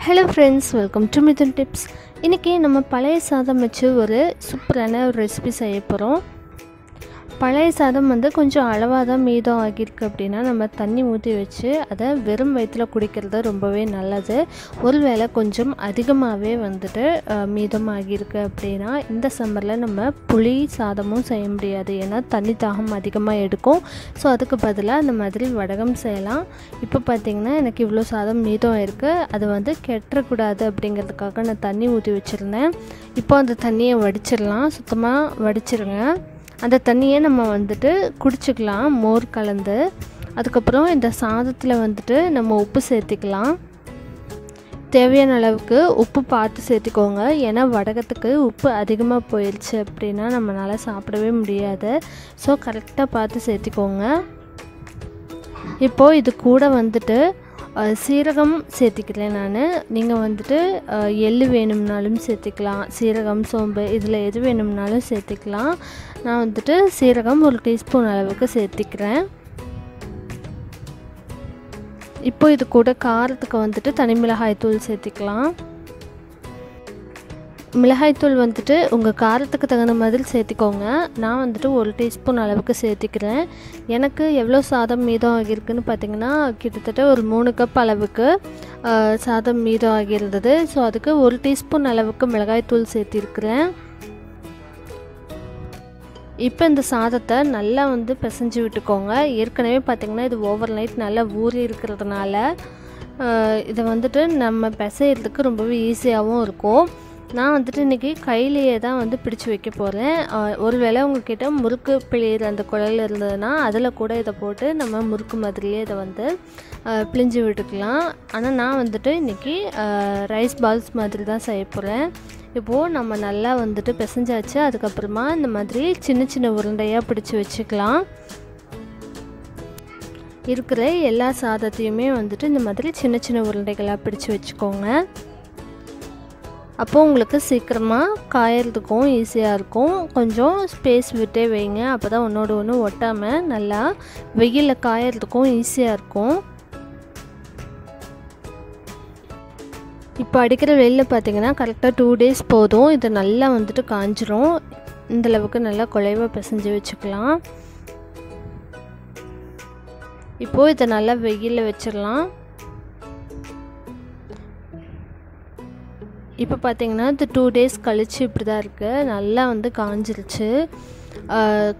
Hello friends welcome to Mithun tips இன்றைக்கி நம்ம பழைய சாதம் வச்சு ஒரு சூப்பரான ஒரு ரெசிபி செய்ய போகிறோம் பழைய சாதம் வந்து கொஞ்சம் அளவாக தான் மீதம் ஆகியிருக்கு அப்படின்னா நம்ம தண்ணி ஊற்றி வச்சு அதை வெறும் வயிற்றில் குடிக்கிறது ரொம்பவே நல்லது. ஒருவேளை கொஞ்சம் அதிகமாகவே வந்துட்டு மீதம் ஆகியிருக்கு அப்படின்னா இந்த சம்மரில் நம்ம புளி சாதமும் செய்ய முடியாது. ஏன்னா தண்ணி தாகம் அதிகமாக எடுக்கும். ஸோ அதுக்கு பதிலாக அந்த மாதிரி வடகம் செய்யலாம். இப்போ பார்த்திங்கன்னா எனக்கு இவ்வளோ சாதம் மீதம் இருக்குது அது வந்து கெட்டக்கூடாது அப்படிங்கிறதுக்காக நான் தண்ணி ஊற்றி வச்சுருந்தேன். இப்போ அந்த தண்ணியை வடிச்சிடலாம். சுத்தமாக வடிச்சிருங்க. அந்த தண்ணியை நம்ம வந்துட்டு குடிச்சிக்கலாம் மோர் கலந்து. அதுக்கப்புறம் இந்த சாதத்தில் வந்துட்டு நம்ம உப்பு சேர்த்திக்கலாம். தேவையான அளவுக்கு உப்பு பார்த்து சேர்த்துக்கோங்க. ஏன்னா வடகத்துக்கு உப்பு அதிகமாக போயிடுச்சு அப்படின்னா நம்மளால் சாப்பிடவே முடியாது. ஸோ கரெக்டாக பார்த்து சேர்த்துக்கோங்க. இப்போது இது கூட வந்துட்டு சீரகம் சேர்த்திக்கிறேன் நான். நீங்கள் வந்துட்டு எள்ளு வேணும்னாலும் சேர்த்திக்கலாம். சீரகம் சோம்பு இதில் எது வேணும்னாலும் சேர்த்திக்கலாம். நான் வந்துட்டு சீரகம் ஒரு டீஸ்பூன் அளவுக்கு சேர்த்திக்கிறேன். இப்போ இது கூட காரத்துக்கு வந்துட்டு தனி மிளகாய் தூள் சேர்த்திக்கலாம். மிளகாய்த்தூள் வந்துட்டு உங்கள் காரத்துக்கு தகுந்த மாதிரி சேர்த்திக்கோங்க. நான் வந்துட்டு ஒரு டீஸ்பூன் அளவுக்கு சேர்த்திக்கிறேன். எனக்கு எவ்வளோ சாதம் மீதம் ஆகியிருக்குன்னு பார்த்தீங்கன்னா கிட்டத்தட்ட ஒரு மூணு கப் அளவுக்கு சாதம் மீதம் ஆகியிருந்தது. ஸோ அதுக்கு ஒரு டீஸ்பூன் அளவுக்கு மிளகாய்த்தூள் சேர்த்திருக்கிறேன். இப்போ இந்த சாதத்தை நல்லா வந்து பிசைஞ்சு விட்டுக்கோங்க. ஏற்கனவே பார்த்திங்கன்னா இது ஓவர் நைட் நல்லா ஊறி இருக்கிறதுனால இதை வந்துட்டு நம்ம பிசையிறதுக்கு ரொம்பவே ஈஸியாகவும் இருக்கும். நான் வந்துட்டு இன்றைக்கி கையிலேயே தான் வந்து பிடிச்சு வைக்க போகிறேன் ஒருவேளை உங்ககிட்ட முறுக்கு பிழியிற அந்த குழல் இருந்ததுன்னா அதில் கூட இதை போட்டு நம்ம முறுக்கு மாதிரியே இதை வந்து பிழிஞ்சு விட்டுக்கலாம். ஆனால் நான் வந்துட்டு இன்றைக்கி ரைஸ் பால்ஸ் மாதிரி தான் செய்ய போகிறேன் இப்போது நம்ம நல்லா வந்துட்டு பிசைஞ்சாச்சு. அதுக்கப்புறமா இந்த மாதிரி சின்ன சின்ன உருண்டையாக பிடிச்சி வச்சுக்கலாம். இருக்கிற எல்லா சாதத்தையுமே வந்துட்டு இந்த மாதிரி சின்ன சின்ன உருண்டைகளாக பிடிச்சி வச்சுக்கோங்க. அப்போது உங்களுக்கு சீக்கிரமாக காயறதுக்கும் ஈஸியாக இருக்கும். கொஞ்சம் ஸ்பேஸ் விட்டே வைங்க. அப்போ தான் ஒன்றோட ஒன்று ஒட்டாமல் நல்லா வெயிலில் காயறதுக்கும் ஈஸியாக இருக்கும். இப்போ அடிக்கிற வெயிலில் பார்த்தீங்கன்னா கரெக்டாக டூ டேஸ் போதும். இது நல்லா வந்துட்டு காஞ்சிரும். இந்த அளவுக்கு நல்லா குழைவாக பிசைஞ்சு வச்சுக்கலாம். இப்போது இதை நல்லா வெயிலில் வச்சிடலாம் இப்போ பார்த்தீங்கன்னா இது டூ டேஸ் கழிச்சு இப்படி தான் இருக்குது நல்லா வந்து காஞ்சிருச்சு.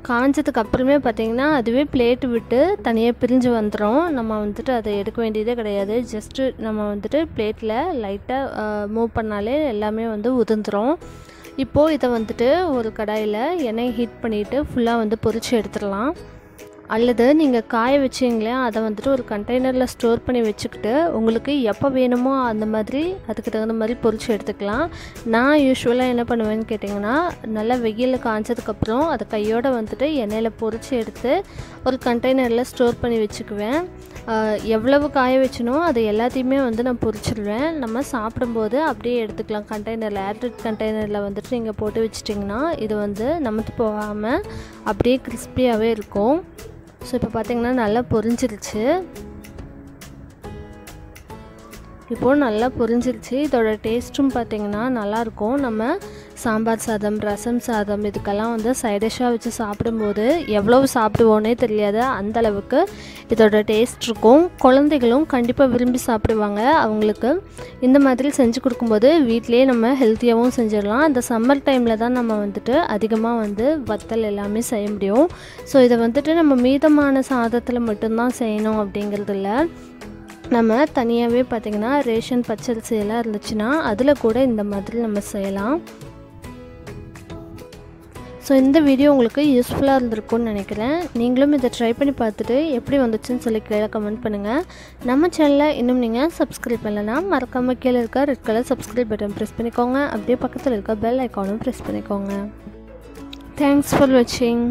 காஞ்சதுக்கு அப்புறமே பார்த்தீங்கன்னா அதுவே பிளேட்டு விட்டு தனியாக பிரிஞ்சு வந்துடும் நம்ம வந்துட்டு அதை எடுக்க வேண்டியதே கிடையாது. ஜஸ்ட்டு நம்ம வந்துட்டு பிளேட்டில் லைட்டாக மூவ் பண்ணாலே எல்லாமே வந்து உதிர்ந்துடும் இப்போது இதை வந்துட்டு ஒரு கடாயில் எண்ணெய் ஹீட் பண்ணிவிட்டு ஃபுல்லாக வந்து பொறிச்சு எடுத்துடலாம். அல்லது நீங்கள் காய வச்சிங்களேன் அதை வந்துட்டு ஒரு கண்டெய்னரில் ஸ்டோர் பண்ணி வச்சுக்கிட்டு உங்களுக்கு எப்போ வேணுமோ அந்த மாதிரி அதுக்கு தகுந்த மாதிரி பொறிச்சு எடுத்துக்கலாம். நான் யூஸ்வலாக என்ன பண்ணுவேன்னு கேட்டிங்கன்னா நல்லா வெயிலில் காய்ச்சதுக்கப்புறம் அதை கையோடு வந்துட்டு எண்ணெயில் பொறிச்சு எடுத்து ஒரு கண்டெய்னரில் ஸ்டோர் பண்ணி வச்சுக்குவேன். எவ்வளவு காய வச்சனோ அது எல்லாத்தையுமே வந்து நான் பொறிச்சிடுவேன் நம்ம சாப்பிடும்போது அப்படியே எடுத்துக்கலாம். கண்டெய்னரில் ஏர்டெட் கண்டெய்னரில் வந்துட்டு நீங்கள் போட்டு வச்சிட்டிங்கன்னா இது வந்து நமத்து போகாமல் அப்படியே கிறிஸ்பியாகவே இருக்கும். ஸோ இப்போ பார்த்திங்கன்னா நல்லா பொரிஞ்சிருச்சு. இப்போது நல்லா பொரிஞ்சிருச்சு. இதோட டேஸ்ட்டும் பார்த்திங்கன்னா நல்லாயிருக்கும் நம்ம சாம்பார் சாதம் ரசம் சாதம் இதுக்கெல்லாம் வந்து சைடிஷாக வச்சு சாப்பிடும்போது எவ்வளவு சாப்பிடுவோன்னே தெரியாது. அந்த அளவுக்கு இதோட டேஸ்ட் இருக்கும். குழந்தைகளும் கண்டிப்பாக விரும்பி சாப்பிடுவாங்க. அவங்களுக்கு இந்த மாதிரி செஞ்சு கொடுக்கும்போது வீட்டிலே நம்ம ஹெல்த்தியாகவும் செஞ்சிடலாம். அந்த சம்மர் டைமில் தான் நம்ம வந்துட்டு அதிகமாக வந்து வத்தல் எல்லாமே செய்ய முடியும். ஸோ இதை வந்துட்டு நம்ம மீதமான சாதத்தில் மட்டும்தான் செய்யணும் அப்படிங்கிறது இல்லை நம்ம தனியாகவே பார்த்திங்கன்னா ரேஷன் பச்சரிசி எல்லாம் இருந்துச்சுன்னா அதில் கூட இந்த மாதிரி நம்ம செய்யலாம். ஸோ இந்த வீடியோ உங்களுக்கு யூஸ்ஃபுல்லாக இருந்திருக்கும்னு நினைக்கிறேன். நீங்களும் இதை ட்ரை பண்ணி பார்த்துட்டு எப்படி வந்துச்சுன்னு சொல்லி கீழே கமெண்ட் பண்ணுங்கள் நம்ம சேனலில் இன்னும் நீங்கள் சப்ஸ்கிரைப் பண்ணலன்னா மறக்காமல் கீழே இருக்க red colour subscribe button press பண்ணிக்கோங்க. அப்படியே பக்கத்தில் இருக்க பெல் ஐக்கானும் ப்ரெஸ் பண்ணிக்கோங்க. தேங்க்ஸ் ஃபார் வாட்சிங்